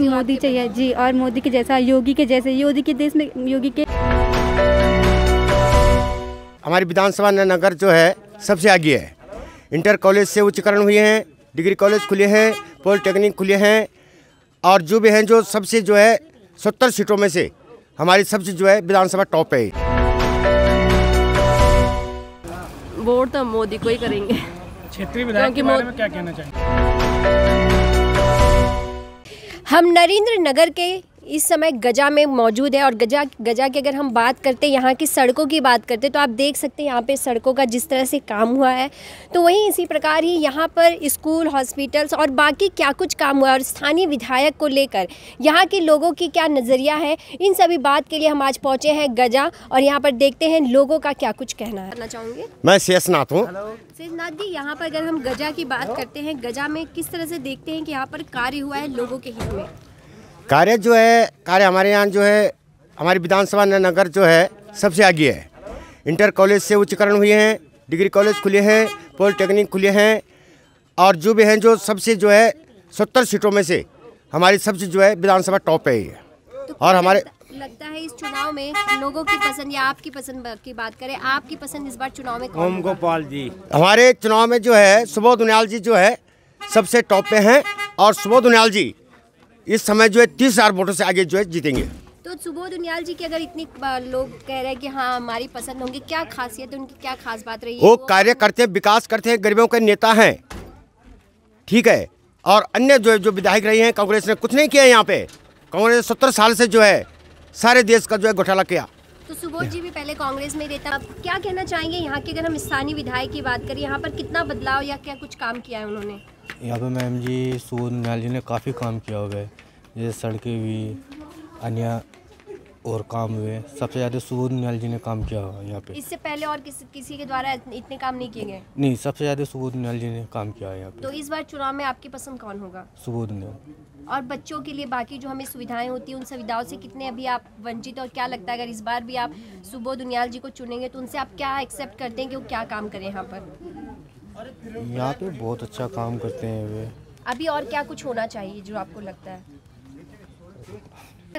मोदी चाहिए जी और मोदी के जैसा योगी के जैसे योगी के देश में योगी के हमारी विधानसभा नगर जो है सबसे आगे है। इंटर कॉलेज से उच्चकरण हुए हैं डिग्री कॉलेज खुले हैं पॉलिटेक्निक खुले हैं और जो भी हैं जो सबसे जो है सत्तर सीटों में से हमारी सबसे जो है विधानसभा टॉप है। वोट तो मोदी को ही करेंगे। क्षेत्रीय विधायक के बारे में क्या कहना चाहेंगे? हम नरेंद्र नगर के इस समय गजा में मौजूद है और गजा गजा की अगर हम बात करते हैं यहाँ की सड़कों की बात करते हैं तो आप देख सकते हैं यहाँ पे सड़कों का जिस तरह से काम हुआ है। तो वहीं इसी प्रकार ही यहाँ पर स्कूल हॉस्पिटल्स और बाकी क्या कुछ काम हुआ है और स्थानीय विधायक को लेकर यहाँ के लोगों की क्या नज़रिया है इन सभी बात के लिए हम आज पहुँचे हैं गजा और यहाँ पर देखते हैं लोगों का क्या कुछ कहना है। करना चाहूँगे? मैं शेषनाथ हूँ। शेषनाथ जी यहाँ पर अगर हम गजा की बात करते हैं गजा में किस तरह से देखते हैं कि यहाँ पर कार्य हुआ है लोगों के हित में? कार्य जो है कार्य हमारे यहाँ जो है हमारी विधानसभा नगर जो है सबसे आगे है। इंटर कॉलेज से उच्चकरण हुए हैं डिग्री कॉलेज खुले हैं पॉलिटेक्निक खुले हैं और जो भी हैं जो सबसे जो है सत्तर सीटों में से हमारी सबसे जो है विधानसभा टॉप है ये तो और हमारे लगता, लगता है इस चुनाव में लोगों की पसंद या आपकी पसंद की बात करें आपकी पसंद इस बार चुनाव में ओम गोपाल जी। हमारे चुनाव में जो है सुबोध उनियाल जी जो है सबसे टॉप पे हैं और सुबोध उनियाल जी इस समय जो है तीस हज़ार वोटों से आगे जो है जीतेंगे। तो सुबोध उनियाल जी की अगर इतनी लोग कह रहे हैं कि हाँ हमारी पसंद होंगी क्या खासियत है? उनकी क्या खास बात रही है? वो कार्य करते हैं विकास करते हैं गरीबों के नेता हैं। ठीक है? और अन्य जो जो विधायक रहे हैं कांग्रेस ने कुछ नहीं किया यहाँ पे। कांग्रेस सत्तर साल से जो है सारे देश का जो है घोटाला किया। तो सुबोध जी भी पहले कांग्रेस में रहता अब क्या कहना चाहेंगे यहाँ के? अगर हम स्थानीय विधायक की बात करें यहाँ पर कितना बदलाव या क्या कुछ काम किया है उन्होंने? यहाँ पे मैम जी निहाल जी ने काफ़ी काम किया हुआ है। जैसे सड़कें हुई अन्य और काम हुए। सबसे ज़्यादा सूद निहाल जी ने काम किया हुआ है यहाँ पे। इससे पहले और किसी किसी के द्वारा इतने काम नहीं किए गए? नहीं सबसे ज़्यादा सूद निहाल जी ने काम किया है यहाँ पे। तो इस बार चुनाव में आपकी पसंद कौन होगा? सुबोध निहाल और बच्चों के लिए बाकी जो हमें सुविधाएँ होती हैं उन सुविधाओं से कितने अभी आप वंचित और क्या लगता है अगर इस बार भी आप सुबोध उनियाल जी को चुनेंगे तो उनसे आप क्या एक्सेप्ट करते हैं कि वो क्या काम करें यहाँ पर? यहाँ पे बहुत अच्छा काम करते हैं वे। अभी और क्या कुछ होना चाहिए जो आपको लगता है?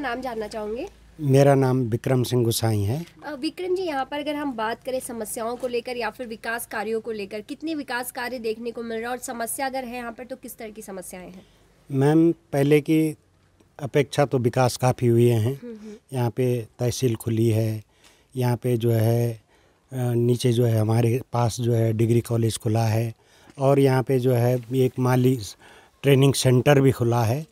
नाम जानना चाहूँगे? मेरा नाम विक्रम सिंह गुसाई है। विक्रम जी यहाँ पर अगर हम बात करें समस्याओं को लेकर या फिर विकास कार्यों को लेकर कितने विकास कार्य देखने को मिल रहा है और समस्या अगर है यहाँ पर तो किस तरह की समस्याएँ हैं? मैम पहले की अपेक्षा तो विकास काफ़ी हुए हैं। यहाँ पे तहसील खुली है। यहाँ पे जो है नीचे जो है हमारे पास जो है डिग्री कॉलेज खुला है और यहाँ पे जो है एक माली ट्रेनिंग सेंटर भी खुला है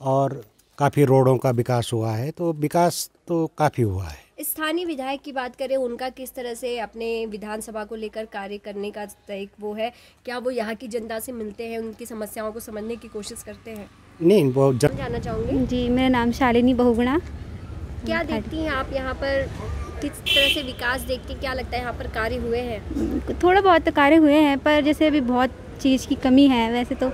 और काफ़ी रोडों का विकास हुआ है तो विकास तो काफ़ी हुआ है। स्थानीय विधायक की बात करें उनका किस तरह से अपने विधानसभा को लेकर कार्य करने का एक वो है? क्या वो यहाँ की जनता से मिलते हैं उनकी समस्याओं को समझने की कोशिश करते हैं? नहीं वो जब जानना चाहूँगी। जी मेरा नाम शालिनी बहुगुणा। क्या देखती हैं आप यहाँ पर? किस तरह से विकास देखती क्या लगता है यहाँ पर कार्य हुए हैं? थोड़ा बहुत तो कार्य हुए हैं पर जैसे अभी बहुत चीज़ की कमी है वैसे तो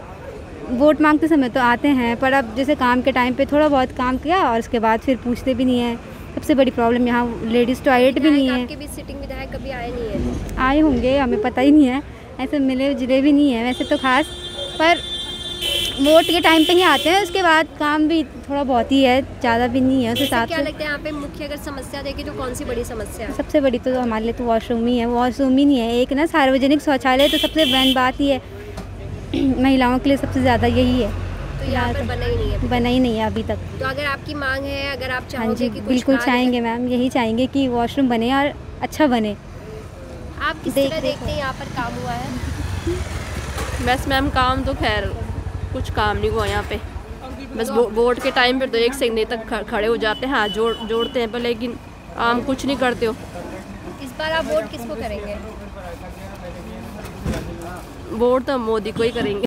वोट मांगते समय तो आते हैं पर अब जैसे काम के टाइम पे थोड़ा बहुत काम किया और उसके बाद फिर पूछते भी नहीं है। सबसे बड़ी प्रॉब्लम यहाँ लेडीज़ टॉयलेट भी नहीं है। आपके बीच सिटिंग विधायक कभी आए नहीं है? आए होंगे हमें पता ही नहीं है ऐसे मिले जुले भी नहीं है वैसे तो खास पर वोट के टाइम पे ही आते हैं उसके बाद काम भी थोड़ा बहुत ही है ज़्यादा भी नहीं है उस हिसाब क्या से। लगता है यहाँ पे मुख्य अगर समस्या देखें तो कौन सी बड़ी समस्या है? सबसे बड़ी तो हमारे लिए तो वॉशरूम ही है वॉशरूम ही नहीं है एक ना सार्वजनिक शौचालय तो सबसे मेन बात ही है। महिलाओं के लिए सबसे ज़्यादा यही है। तो यहाँ पर बना ही नहीं है बना ही नहीं है अभी तक। तो अगर आपकी मांग है अगर आप हाँ चाहोगे जी कि बिल्कुल चाहेंगे मैम यही चाहेंगे कि वॉशरूम बने और अच्छा बने। आप किस देख तरह देखते हैं यहाँ पर काम हुआ है? बस मैम काम तो खैर कुछ काम नहीं हुआ यहाँ पे। बस वोट के टाइम पर तो एक सेकंड तक खड़े हो जाते। हैं हाथ जोड़ जोड़ते हैं पर लेकिन आम कुछ नहीं करते हो। इस बार आप वोट किसको करेंगे? वोट तो मोदी को ही करेंगे।